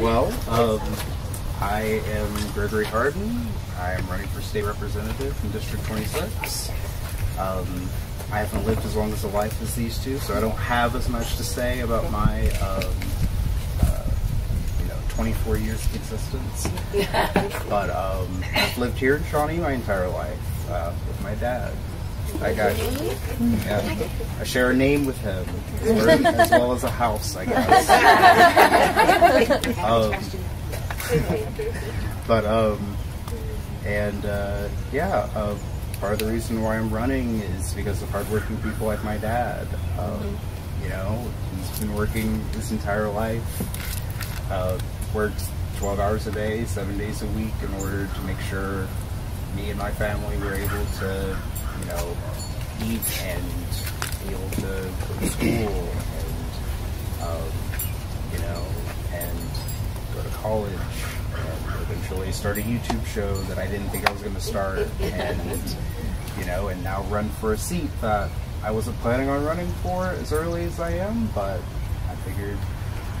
Well, um, I am Gregory Hardin. I am running for state representative in District 26. Um, I haven't lived as long as a life as these two, so I don't have as much to say about my, um, uh, you know, 24 years of existence. but um, I've lived here in Shawnee my entire life uh, with my dad. I got, you. yeah, I share a name with him, as well as a house, I guess. um, but um, and uh, yeah, uh, part of the reason why I'm running is because of hardworking people like my dad. Um, you know, he's been working his entire life, uh, works 12 hours a day, seven days a week in order to make sure me and my family were able to, you know, eat and be able to go to school and, um, you know, and go to college and eventually start a YouTube show that I didn't think I was going to start and, you know, and now run for a seat that I wasn't planning on running for as early as I am, but I figured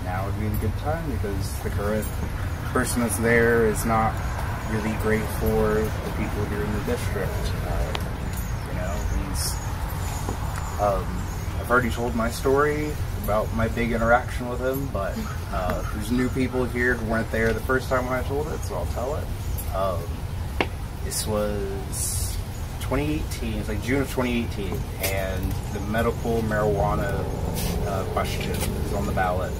now would be a good time because the current person that's there is not really great for the people here in the district. Uh, Um, I've already told my story about my big interaction with him, but uh, there's new people here who weren't there the first time when I told it, so I'll tell it. Um, this was 2018, it's like June of 2018, and the medical marijuana uh, question was on the ballot.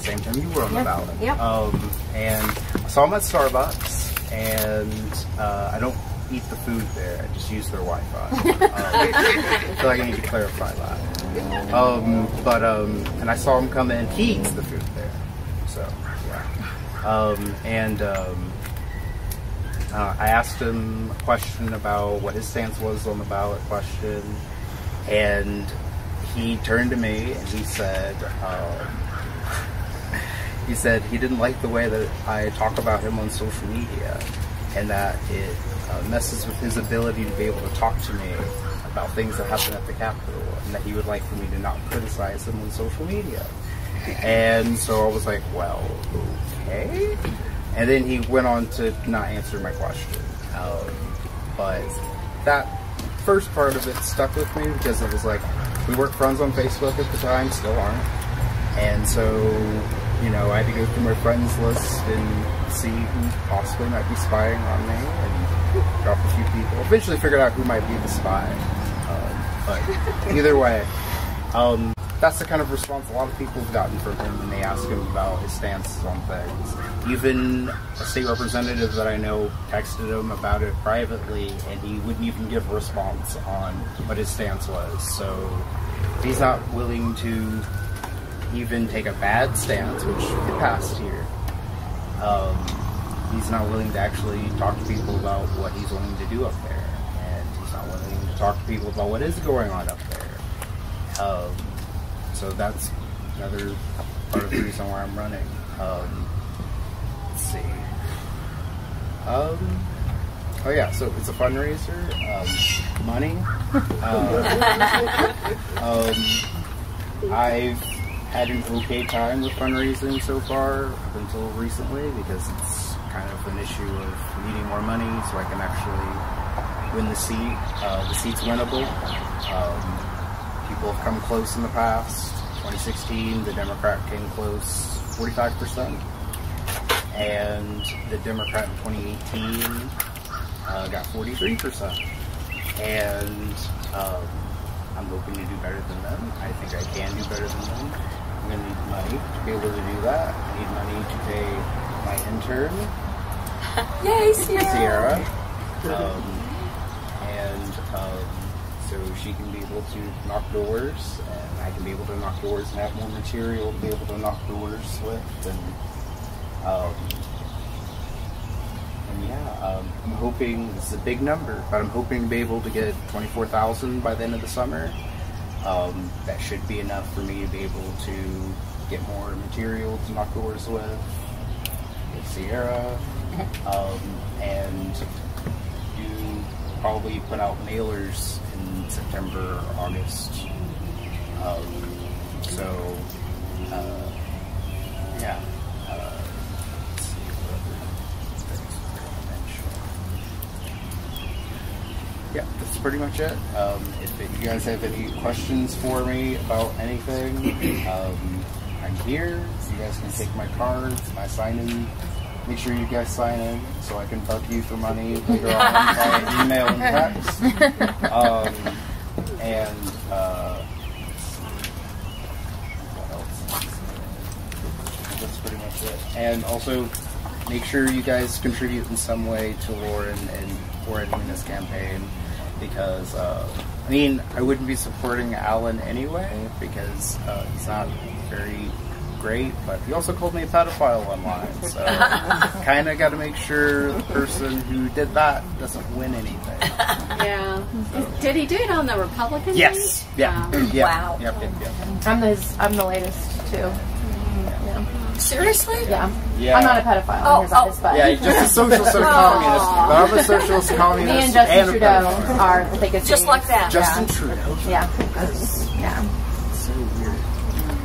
Same time you were on the ballot. yep. Um, and I saw him at Starbucks, and uh, I don't eat the food there. I just use their Wi-Fi. um, I feel like I need to clarify that. Um, but um, and I saw him come in. He eats the food there, so yeah. Um, and um, uh, I asked him a question about what his stance was on the ballot question, and he turned to me and he said, um, he said he didn't like the way that I talk about him on social media, and that it uh, messes with his ability to be able to talk to me about things that happen at the Capitol, and that he would like for me to not criticize him on social media. And so I was like, well, okay. And then he went on to not answer my question. Um, but that first part of it stuck with me because it was like, we weren't friends on Facebook at the time, still aren't. And so, you know, I had to go through my friends list and see who possibly might be spying on me and drop a few people. Eventually figured out who might be the spy. Um, but either way, um, that's the kind of response a lot of people have gotten from him when they ask him about his stances on things. Even a state representative that I know texted him about it privately, and he wouldn't even give a response on what his stance was. So he's not willing to even take a bad stance, which it passed here. Um, he's not willing to actually talk to people about what he's willing to do up there, and he's not willing to talk to people about what is going on up there. Um, so that's another part of the reason why I'm running. Um, let's see. Um, oh yeah, so it's a fundraiser. Um, money. Uh, um, I've had an okay time with fundraising so far up until recently because it's kind of an issue of needing more money so I can actually win the seat. Uh, the seat's winnable. Um, people have come close in the past. 2016, the Democrat came close 45%. And the Democrat in 2018 uh, got 43%. And um, I'm hoping to do better than them. I think I can do better than them. I'm going to need money to be able to do that. I need money to pay my intern, Yay, Sierra! Sierra. Um, and um, so she can be able to knock doors, and I can be able to knock doors and have more material to be able to knock doors with. And, um, and yeah, um, I'm hoping this is a big number, but I'm hoping to be able to get 24,000 by the end of the summer. Um, that should be enough for me to be able to get more material to knock doors with, with Sierra, um, and you probably put out mailers in September, or August. Um, so, uh, yeah. Uh, yeah, that's pretty much it. Um, if, if you guys have any questions for me about anything, um, I'm here. You guys can take my cards, my sign-in Make sure you guys sign in so I can bug you for money later on by email and text. Um, and uh, what else? That's pretty much it. And also, make sure you guys contribute in some way to Lauren and Lauren in this campaign because uh, I mean I wouldn't be supporting Alan anyway because uh, he's not very great, but he also called me a pedophile online. So kind of got to make sure the person who did that doesn't win anything. Yeah. Did he do it on the Republican? Yes. thing? Yeah. Wow. Yeah. Wow. Yep. Yep. Yep. I'm the I'm the latest too. Seriously? Yeah. Yeah. I'm not a pedophile. Oh, oh. is, but Yeah, he's just a socialist and a communist. But I'm a socialist, communist, me and Justin and Trudeau pedophile. are the biggest. Just like that. Justin Yeah. Trudeau. Yeah. Yeah.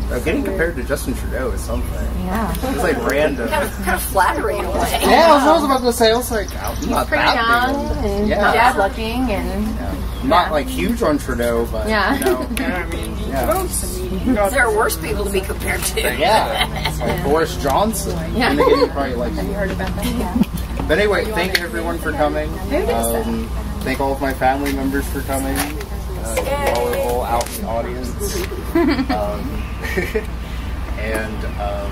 So. Uh, getting compared to Justin Trudeau is something. Yeah. It's like random. Kind of, kind of flattering in a way. Yeah, I was, I was about to say. I was like, I'm not Pretty that young big. and Yeah. not bad looking and Yeah. Not Yeah. like huge on Trudeau, but Yeah. you know, you know what I mean. Yeah. There are worse people to be compared to. Yeah, like Boris Johnson. Yeah. And again, you probably like. Have you heard about that? Yeah. But anyway, thank you everyone for coming. does? Um, thank all of my family members for coming. Uh, you all are all out in the audience. um, and um,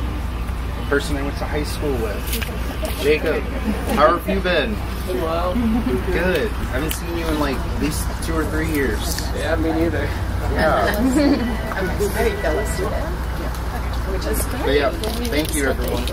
the person I went to high school with, Jacob. How have you been? Well, Good. I haven't seen you in like at least two or three years. yeah, me neither. Yeah. I'm very fellow student. But yeah, thank you everyone.